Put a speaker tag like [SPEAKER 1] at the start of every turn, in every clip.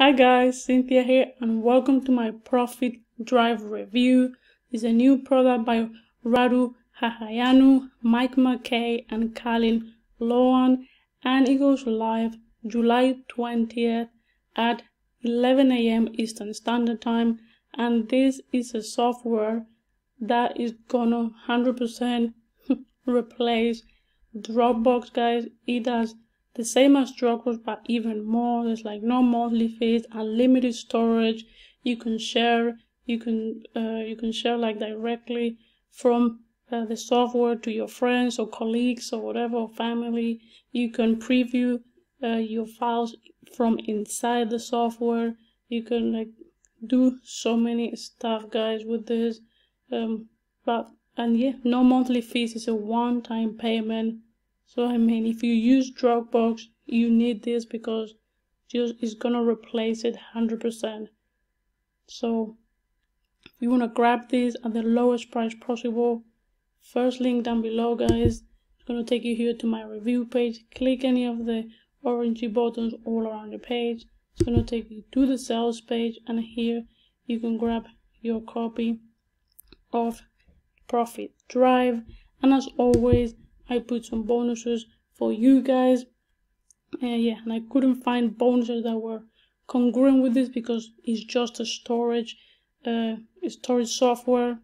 [SPEAKER 1] Hi guys, Cynthia here and welcome to my Profit Drive review. Is a new product by Radu Hahaianu, Mike McKay and Calin Ioan and it goes live July 20th at 11 a.m. Eastern Standard Time and this is a software that is gonna 100% replace Dropbox guys. It does the same as Dropbox but even more. There's like no monthly fees unlimited storage. You can share you can uh, you can share like directly from uh, the software to your friends or colleagues or whatever or family. You can preview uh, your files from inside the software. You can like do so many stuff guys with this. Um but and yeah no monthly fees. It's a one-time payment so I mean, if you use Dropbox, you need this because just it's gonna replace it 100%. So if you wanna grab this at the lowest price possible, first link down below, guys. It's gonna take you here to my review page. Click any of the orangey buttons all around the page. It's gonna take you to the sales page, and here you can grab your copy of Profit Drive. And as always, I put some bonuses for you guys. Yeah, and I couldn't find bonuses that were congruent with this because it's just a storage, uh, storage software,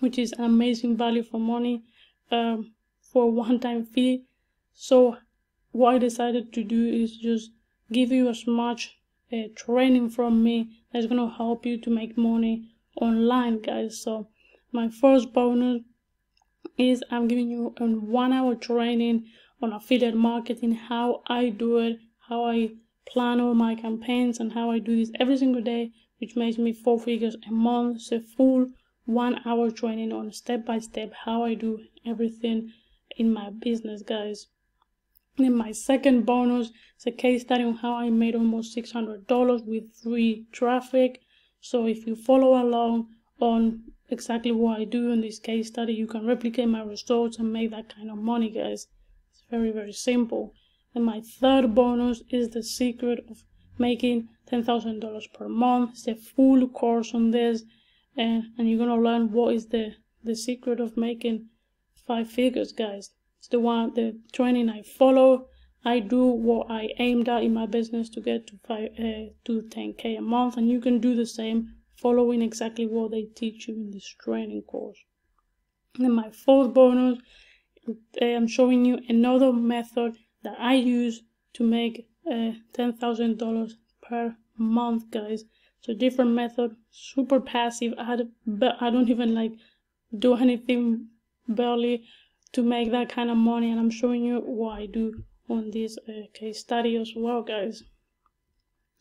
[SPEAKER 1] which is an amazing value for money um, for a one-time fee. So what I decided to do is just give you as much uh, training from me that's gonna help you to make money online, guys. So my first bonus is I'm giving you a one hour training on affiliate marketing, how I do it, how I plan all my campaigns and how I do this every single day, which makes me four figures a month. So full one hour training on step by step how I do everything in my business, guys. And then my second bonus is a case study on how I made almost $600 with free traffic. So if you follow along on exactly what I do in this case study. You can replicate my results and make that kind of money, guys. It's very, very simple. And my third bonus is the secret of making $10,000 per month. It's a full course on this. And, and you're going to learn what is the, the secret of making five figures, guys. It's the one, the training I follow. I do what I aimed at in my business to get to five, uh, to 10k a month, and you can do the same following exactly what they teach you in this training course. And then my fourth bonus, I'm showing you another method that I use to make uh, $10,000 per month, guys. So different method, super passive. I had, I don't even like do anything barely to make that kind of money, and I'm showing you what I do on this uh, case study as well, guys.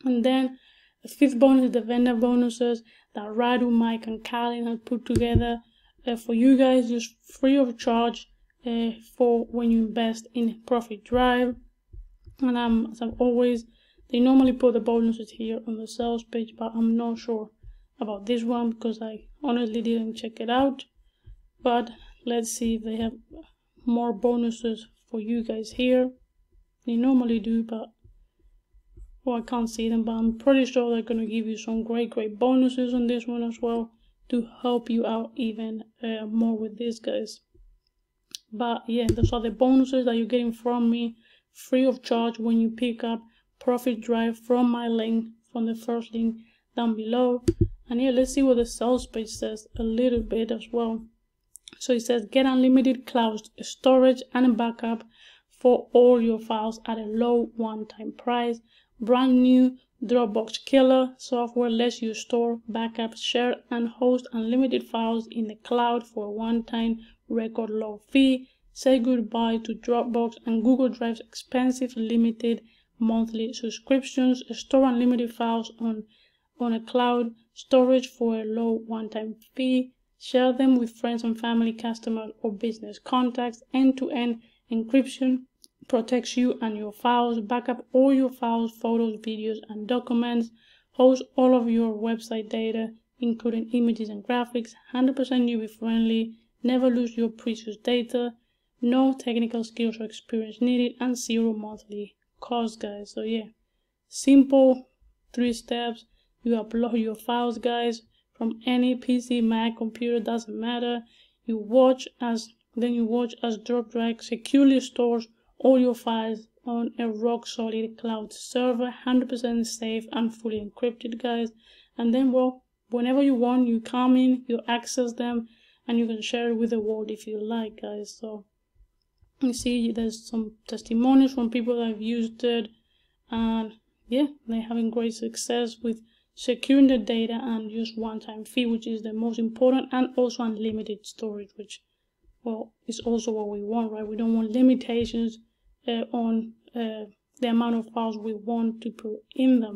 [SPEAKER 1] And then the fifth bonus is the vendor bonuses that Radu, Mike, and Calin have put together uh, for you guys, just free of charge uh, for when you invest in Profit Drive. And um, as always, they normally put the bonuses here on the sales page, but I'm not sure about this one because I honestly didn't check it out. But let's see if they have more bonuses for you guys here. They normally do, but well, I can't see them, but I'm pretty sure they're going to give you some great, great bonuses on this one as well to help you out even uh, more with this, guys. But yeah, those are the bonuses that you're getting from me free of charge when you pick up Profit Drive from my link, from the first link down below. And yeah, let's see what the sales page says a little bit as well. So it says get unlimited cloud storage and backup for all your files at a low one-time price Brand new Dropbox Killer software lets you store, backup, share, and host unlimited files in the cloud for a one-time record low fee. Say goodbye to Dropbox and Google Drive's expensive limited monthly subscriptions. Store unlimited files on, on a cloud storage for a low one-time fee. Share them with friends and family, customers, or business contacts. End-to-end -end encryption protects you and your files, backup all your files, photos, videos, and documents, host all of your website data, including images and graphics, 100% UV friendly, never lose your precious data, no technical skills or experience needed, and zero monthly cost, guys. So yeah, simple, three steps. You upload your files, guys, from any PC, Mac, computer, doesn't matter. You watch as then you watch as drop drag securely stores all your files on a rock solid cloud server, 100% safe and fully encrypted, guys. And then, well, whenever you want, you come in, you access them, and you can share it with the world if you like, guys. So you see, there's some testimonials from people that have used it, and yeah, they're having great success with securing the data and just one-time fee, which is the most important, and also unlimited storage, which well is also what we want, right? We don't want limitations on uh, the amount of files we want to put in them.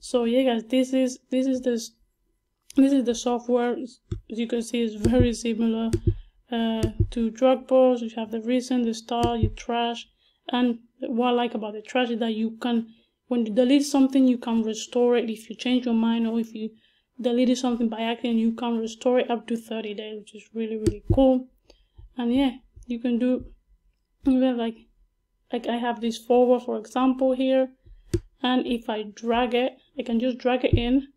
[SPEAKER 1] So yeah, guys, this is this is this this is the software. As you can see, it's very similar uh, to Dropbox. You have the recent, the star, your trash, and what I like about the trash is that you can when you delete something you can restore it if you change your mind or if you deleted something by accident you can restore it up to 30 days which is really really cool and yeah you can do even like like I have this folder for example here. And if I drag it I can just drag it in.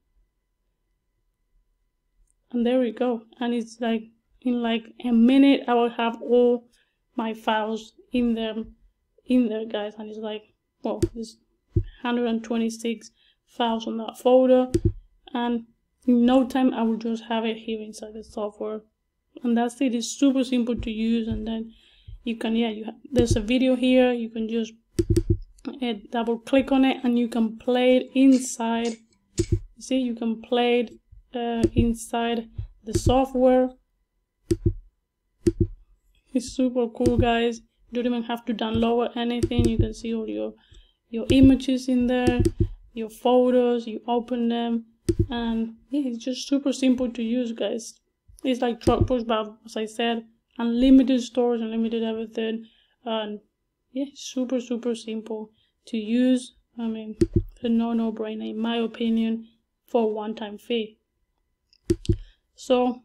[SPEAKER 1] And there we go. And it's like in like a minute I will have all my files in them in there guys. And it's like well this 126 files on that folder. And in no time I will just have it here inside the software. And that's it. It's super simple to use. And then you can yeah you have, there's a video here. You can just uh, double click on it and you can play it inside. See you can play it uh, inside the software. It's super cool guys. You don't even have to download anything. You can see all your your images in there, your photos, you open them, and yeah, it's just super simple to use, guys. It's like Dropbox, but as I said, unlimited storage, unlimited everything, and yeah, super super simple to use. I mean, a no no brainer in my opinion for one time fee. So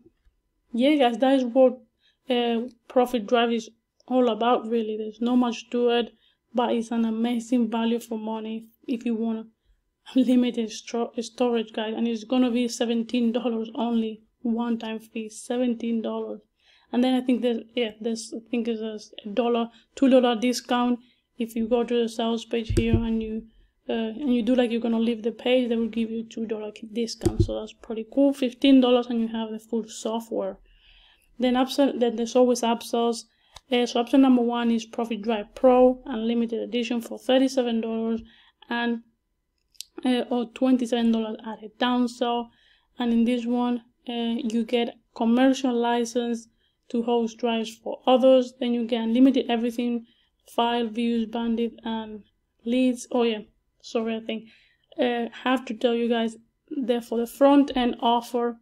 [SPEAKER 1] yeah, guys, that is what uh, Profit Drive is all about. Really, there's no much to it but it's an amazing value for money if you want unlimited storage guys and it's gonna be $17 only one time fee $17 and then I think there's yeah there's I think there's a dollar two dollar discount if you go to the sales page here and you uh, and you do like you're gonna leave the page they will give you two dollar discount. So that's pretty cool. $15 and you have the full software. Then upsell then there's always upsells. Uh, so option number one is Profit Drive Pro Unlimited Edition for $37 and uh, or $27 at a downsell. And in this one, uh, you get commercial license to host drives for others. Then you get unlimited everything, file views, bandwidth, and leads. Oh yeah, sorry, I think uh, have to tell you guys that for the front end offer,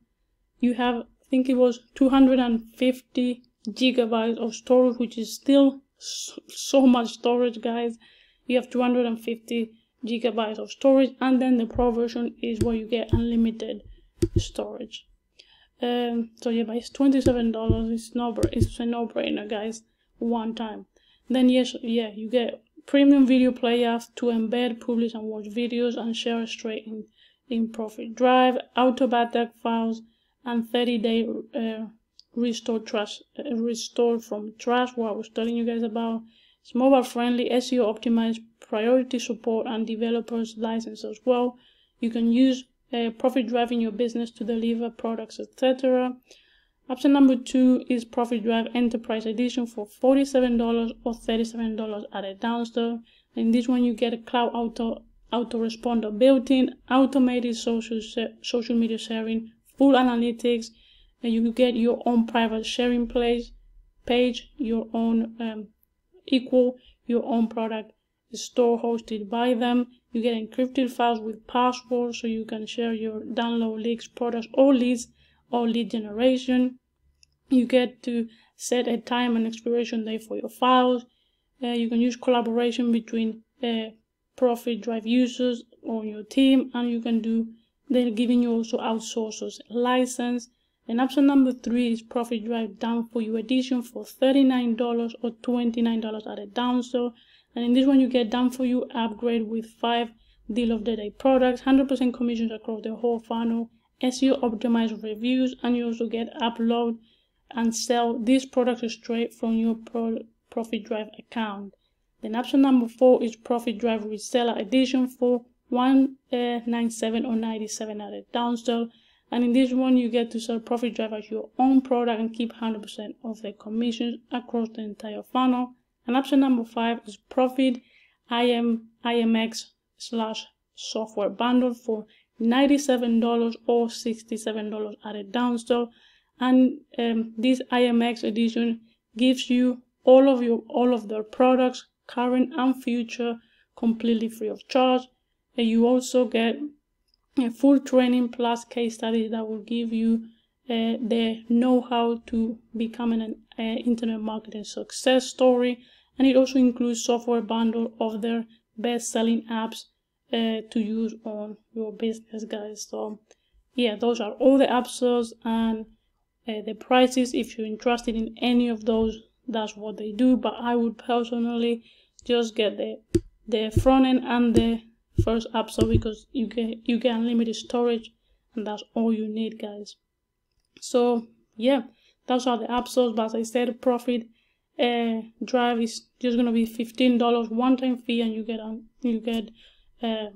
[SPEAKER 1] you have I think it was 250 gigabytes of storage which is still so, much storage guys you have 250 gigabytes of storage and then the pro version is where you get unlimited storage um so yeah but it's 27 dollars. It's no it's a no-brainer guys. One time. Then yes yeah you get premium video player to embed publish and watch videos and share straight in in profit. Drive auto backup files and 30 day uh, restore trash uh, restore from trash. What i was telling you guys about. It's mobile friendly seo optimized priority support and developers license as well. You can use a profit driving your business to deliver products etc option number two is profit drive enterprise edition for $47 or $37 at a downsell in this one you get a cloud auto autoresponder built in automated social social media sharing full analytics and you get your own private sharing place page your own um, equal your own product store hosted by them. You get encrypted files with passwords so you can share your download leaks products or leads or lead generation. You get to set a time and expiration date for your files. Uh, you can use collaboration between uh, profit drive users on your team and you can do they're giving you also outsources license. And option number three is Profit Drive Done for You edition for $39 or $29 at a down downsell. And in this one, you get done for You upgrade with five deal of the day products, 100% commissions across the whole funnel, SEO optimized reviews, and you also get upload and sell these products straight from your Pro Profit Drive account. Then option number four is Profit Drive Reseller Edition for 197 uh, or 97 at a downsell. And in this one, you get to sell Profit Drive as your own product and keep 100% of the commissions across the entire funnel. And option number five is Profit IM, IMX slash software bundle for $97 or $67 at a downsell. And um, this IMX edition gives you all of your all of their products current and future, completely free of charge. And you also get a full training plus case studies that will give you uh, the know-how to become an uh, internet marketing success story. And it also includes software bundle of their best-selling apps uh, to use on your business, guys. So yeah, those are all the upsells and uh, the prices. If you're interested in any of those, that's what they do. But I would personally just get the the front end and the first upsell because you get you get unlimited storage and that's all you need guys so yeah those are the upsells but as i said profit uh, drive is just gonna be $15 one-time fee and you get um, you get uh,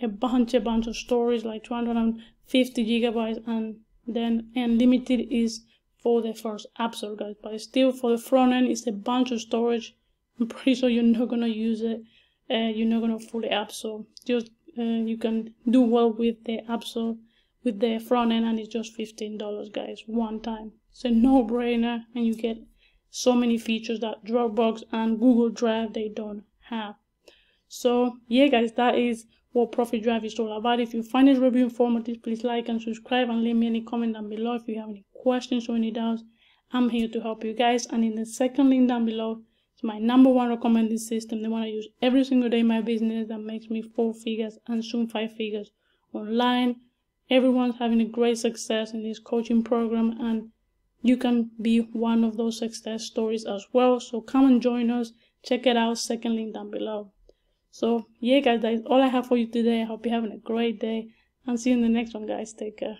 [SPEAKER 1] a bunch a bunch of storage like 250 gigabytes and then unlimited is for the first upsell guys but still for the front end it's a bunch of storage I'm pretty sure you're not gonna use it. Uh, you're not gonna fully upsell. Just uh, you can do well with the upsell with the front end, and it's just fifteen dollars, guys, one time. It's a no-brainer, and you get so many features that Dropbox and Google Drive they don't have. So yeah, guys, that is what Profit Drive is all about. If you find this review informative, please like and subscribe and leave me any comment down below if you have any questions or any doubts. I'm here to help you guys. And in the second link down below, it's my number one recommended system. The one I use every single day in my business that makes me four figures and soon five figures online. Everyone's having a great success in this coaching program and you can be one of those success stories as well. So come and join us. Check it out. Second link down below. So yeah, guys, that is all I have for you today. I hope you're having a great day and see you in the next one, guys. Take care.